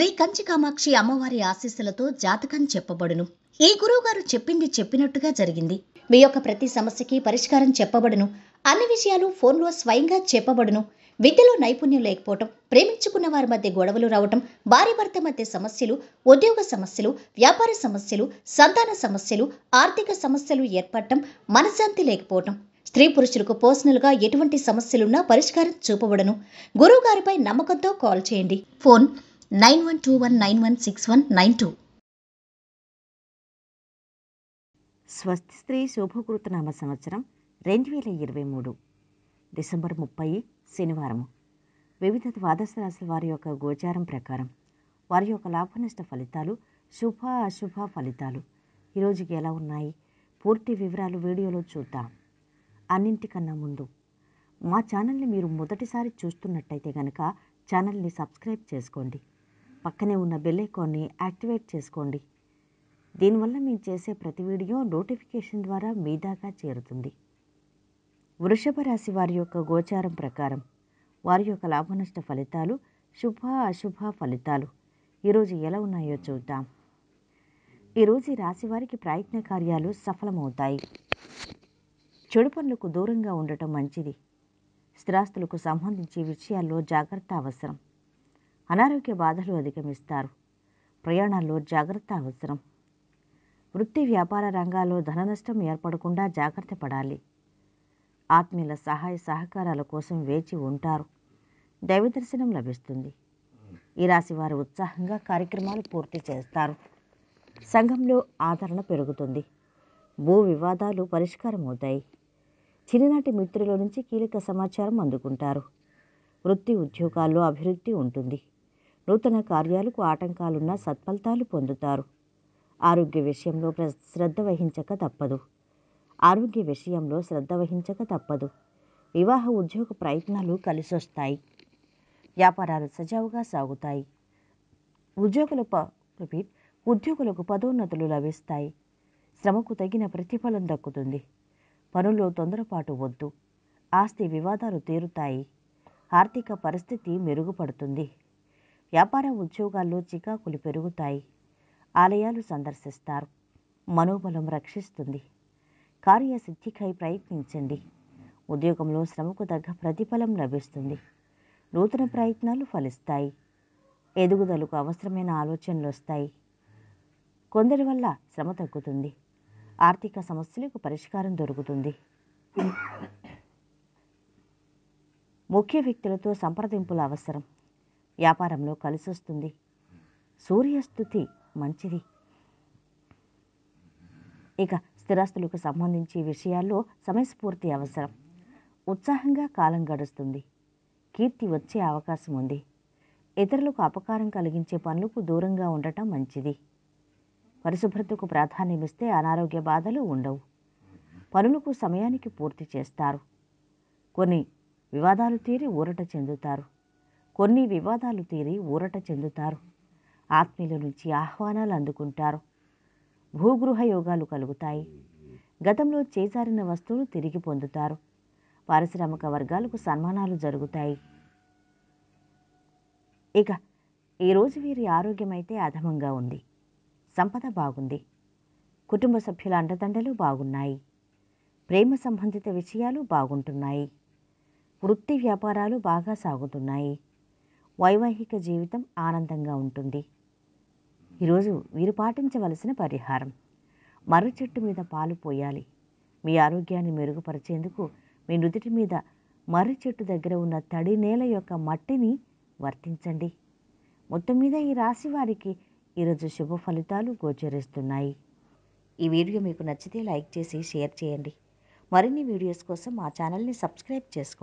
శ్రీ కంచి కామాక్షి అమ్మవారి ఆశీస్సులతో జాతకం చెప్పబడును. ఈ గురువుగారు చెప్పింది చెప్పినట్టుగా జరిగింది. మీ యొక్క ప్రతి సమస్యకి పరిష్కారం చెప్పబడును. అన్ని విషయాలు ఫోన్లో స్వయంగా చెప్పబడును. విద్యలో నైపుణ్యం లేకపోవటం ప్రేమించుకున్న వారి మధ్య గొడవలు రావటం భార్య భర్త మధ్య సమస్యలు ఉద్యోగ సమస్యలు వ్యాపార సమస్యలు సంతాన సమస్యలు ఆర్థిక సమస్యలు ఏర్పడటం మనశ్శాంతి లేకపోవటం. స్త్రీ పురుషులకు పర్సనల్గా ఎటువంటి సమస్యలున్నా పరిష్కారం చూపబడను. గురువు గారిపై నమ్మకంతో కాల్ చేయండి. Phone nine one two one nine one six one nine two. స్వస్తి స్త్రీ శుభకృతనామ సంవత్సరం రెండు వేల ఇరవై మూడు డిసెంబర్ ముప్పై శనివారం వివిధ ద్వాదశ రాశుల వారి యొక్క గోచారం ప్రకారం వారి యొక్క లాభనష్ట ఫలితాలు శుభ అశుభ ఫలితాలు. ఈరోజుకి ఎలా ఉన్నాయి? పూర్తి వివరాలు వీడియోలో చూద్దాం. అన్నింటికన్నా ముందు మా ఛానల్ని మీరు మొదటిసారి చూస్తున్నట్టయితే కనుక ఛానల్ని సబ్స్క్రైబ్ చేసుకోండి. పక్కనే ఉన్న బెల్ ఐకాన్ని యాక్టివేట్ చేసుకోండి. దీనివల్ల మేము చేసే ప్రతి వీడియో నోటిఫికేషన్ ద్వారా మీ దాకా చేరుతుంది. వృషభ రాశి వారి యొక్క గోచారం ప్రకారం వారి యొక్క లాభనష్ట ఫలితాలు శుభ అశుభ ఫలితాలు ఈరోజు ఎలా ఉన్నాయో చూద్దాం. ఈరోజు రాశి వారికి ప్రయత్న కార్యాలు సఫలమవుతాయి. చెడు పనులకు దూరంగా ఉండటం మంచిది. స్థిరాస్తులకు సంబంధించి విషయాల్లో జాగ్రత్త అవసరం. అనారోగ్య బాధలు అధిగమిస్తారు. ప్రయాణాల్లో జాగ్రత్త అవసరం. వృత్తి వ్యాపార రంగాల్లో ధన నష్టం ఏర్పడకుండా జాగ్రత్త పడాలి. ఆత్మీయుల సహాయ సహకారాల కోసం వేచి ఉంటారు. దైవ దర్శనం లభిస్తుంది. ఈ రాశి వారు ఉత్సాహంగా కార్యక్రమాలు పూర్తి చేస్తారు. సంఘంలో ఆదరణ పెరుగుతుంది. భూ వివాదాలు పరిష్కారం అవుతాయి. చిన్ననాటి మిత్రుల నుంచి కీలక సమాచారం అందుకుంటారు. వృత్తి ఉద్యోగాల్లో అభివృద్ధి ఉంటుంది. నూతన కార్యాలకు ఆటంకాలున్న సత్ఫలితాలు పొందుతారు. ఆరోగ్య విషయంలో శ్రద్ధ వహించక తప్పదు. ఆరోగ్య విషయంలో శ్రద్ధ వహించక తప్పదు. వివాహ ఉద్యోగ ప్రయత్నాలు కలిసొస్తాయి. వ్యాపారాలు సజావుగా సాగుతాయి. ఉద్యోగుల రిపీట్ ఉద్యోగులకు పదోన్నతులు లభిస్తాయి. శ్రమకు తగిన ప్రతిఫలం దక్కుతుంది. పనుల్లో తొందరపాటు వద్దు. ఆస్తి వివాదాలు తీరుతాయి. ఆర్థిక పరిస్థితి మెరుగుపడుతుంది. వ్యాపార ఉద్యోగాల్లో చికాకులు పెరుగుతాయి. ఆలయాలు సందర్శిస్తారు. మనోబలం రక్షిస్తుంది. కార్యసిద్ధికై ప్రయత్నించండి. ఉద్యోగంలో శ్రమకు తగ్గ ప్రతిఫలం లభిస్తుంది. నూతన ప్రయత్నాలు ఫలిస్తాయి. ఎదుగుదలకు అవసరమైన ఆలోచనలు వస్తాయి. కొందరి వల్ల శ్రమ తగ్గుతుంది. ఆర్థిక సమస్యలకు పరిష్కారం దొరుకుతుంది. ముఖ్య వ్యక్తులతో సంప్రదింపులు అవసరం. వ్యాపారంలో కలిసొస్తుంది. సూర్యస్థుతి మంచిది. ఇక స్థిరాస్తులకు సంబంధించి విషయాల్లో సమయస్ఫూర్తి అవసరం. ఉత్సాహంగా కాలం గడుస్తుంది. కీర్తి వచ్చే అవకాశం ఉంది. ఇతరులకు అపకారం కలిగించే పనులకు దూరంగా ఉండటం మంచిది. పరిశుభ్రతకు ప్రాధాన్యమిస్తే అనారోగ్య బాధలు ఉండవు. పనులకు సమయానికి పూర్తి చేస్తారు. కొన్ని వివాదాలు తీరి ఊరట చెందుతారు. కొన్ని వివాదాలు తీరి ఊరట చెందుతారు. ఆత్మీయుల నుంచి ఆహ్వానాలు అందుకుంటారు. భూగృహ యోగాలు కలుగుతాయి. గతంలో చేజారిన వస్తువులు తిరిగి పొందుతారు. పారిశ్రామిక వర్గాలకు సన్మానాలు జరుగుతాయి. ఇక ఈరోజు వీరి ఆరోగ్యం అయితే అధమంగా ఉంది. సంపద బాగుంది. కుటుంబ సభ్యుల అండదండలు బాగున్నాయి. ప్రేమ సంబంధిత విషయాలు బాగుంటున్నాయి. వృత్తి వ్యాపారాలు బాగా సాగుతున్నాయి. వైవాహిక జీవితం ఆనందంగా ఉంటుంది. ఈరోజు మీరు పాటించవలసిన పరిహారం. మర్రి చెట్టు మీద పాలు పోయాలి. మీ ఆరోగ్యాన్ని మెరుగుపరిచేందుకు మీ నుదుటి మీద మర్రి చెట్టు దగ్గర ఉన్న తడి నేల యొక్క మట్టిని వర్తించండి. మొత్తం మీద ఈ రాశి వారికి ఈరోజు శుభ ఫలితాలు గోచరిస్తున్నాయి. ఈ వీడియో మీకు నచ్చితే లైక్ చేసి షేర్ చేయండి. మరిన్ని వీడియోస్ కోసం మా ఛానల్ని సబ్స్క్రైబ్ చేసుకోండి.